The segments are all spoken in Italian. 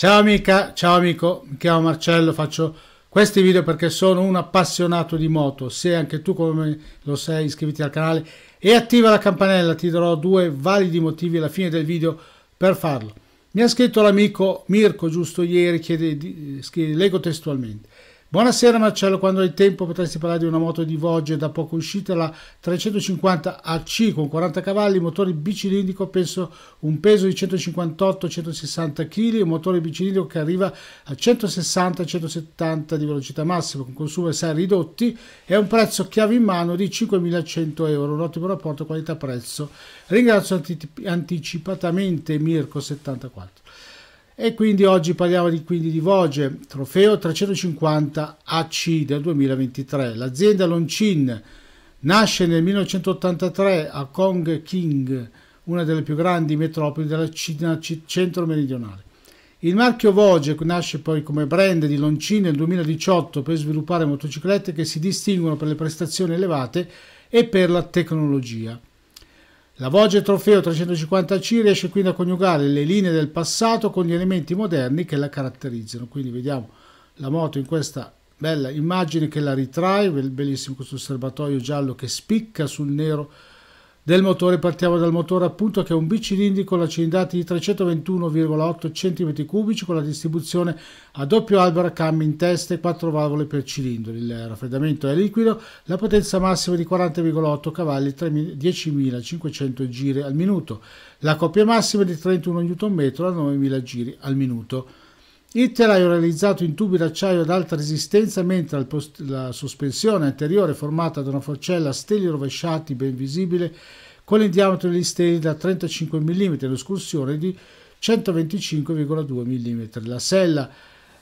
Ciao amica, ciao amico, mi chiamo Marcello, faccio questi video perché sono un appassionato di moto. Se anche tu come lo sei, iscriviti al canale e attiva la campanella, ti darò due validi motivi alla fine del video per farlo. Mi ha scritto l'amico Mirko giusto ieri, chiede, leggo testualmente. Buonasera Marcello, quando hai tempo potresti parlare di una moto di Vogue da poco uscita, la 350 AC con 40 cavalli, motore bicilindrico, penso un peso di 158-160 kg, un motore bicilindrico che arriva a 160-170 di velocità massima con consumo e SAI ridotti e un prezzo chiave in mano di 5.100 euro, un ottimo rapporto qualità-prezzo. Ringrazio anticipatamente Mirko74. E quindi oggi parliamo di, quindi di Voge, trofeo 350 AC del 2023. L'azienda Loncin nasce nel 1983 a Kong King, una delle più grandi metropoli della Cina centro-meridionale. Il marchio Voge nasce poi come brand di Loncin nel 2018 per sviluppare motociclette che si distinguono per le prestazioni elevate e per la tecnologia. La Voge Trofeo 350C riesce quindi a coniugare le linee del passato con gli elementi moderni che la caratterizzano. Quindi vediamo la moto in questa bella immagine che la ritrae, bellissimo questo serbatoio giallo che spicca sul nero del motore partiamo dal motore appunto che è un bicilindrico la cilindrata di 321,8 cm3 con la distribuzione a doppio albero cam in testa e 4 valvole per cilindro. Il raffreddamento è liquido, la potenza massima di 40,8 cavalli, 10.500 giri al minuto. La coppia massima di 31 Nm a 9.000 giri al minuto. Il telaio è realizzato in tubi d'acciaio ad alta resistenza, mentre la sospensione anteriore è formata da una forcella a steli rovesciati ben visibile con il diametro degli steli da 35 mm e l'escursione di 125,2 mm. La sella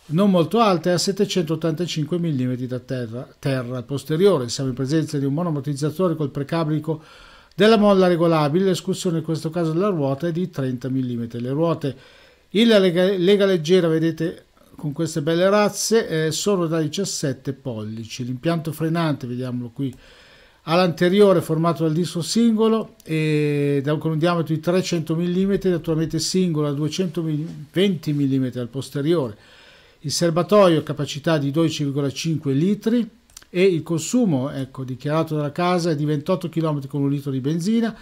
non molto alta è a 785 mm da terra, terra posteriore. Siamo in presenza di un monomotizzatore col precabrico della molla regolabile, l'escursione in questo caso della ruota è di 30 mm. Le ruote in lega, lega leggera, vedete con queste belle razze, eh, sono da 17 pollici. L'impianto frenante, vediamolo qui, all'anteriore formato dal disco singolo e da, con un diametro di 300 mm, naturalmente singolo a 220 mm al posteriore. Il serbatoio capacità di 12,5 litri e il consumo ecco, dichiarato dalla casa è di 28 km con un litro di benzina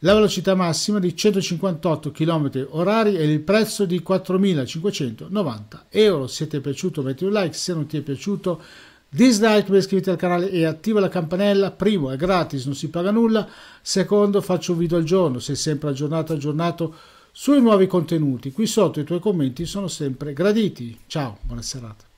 la velocità massima di 158 km orari e il prezzo di 4.590 euro. Se ti è piaciuto metti un like, se non ti è piaciuto dislike, iscriviti al canale e attiva la campanella. Primo, è gratis, non si paga nulla. Secondo, faccio un video al giorno, sei sempre aggiornato, aggiornato sui nuovi contenuti. Qui sotto i tuoi commenti sono sempre graditi. Ciao, buona serata.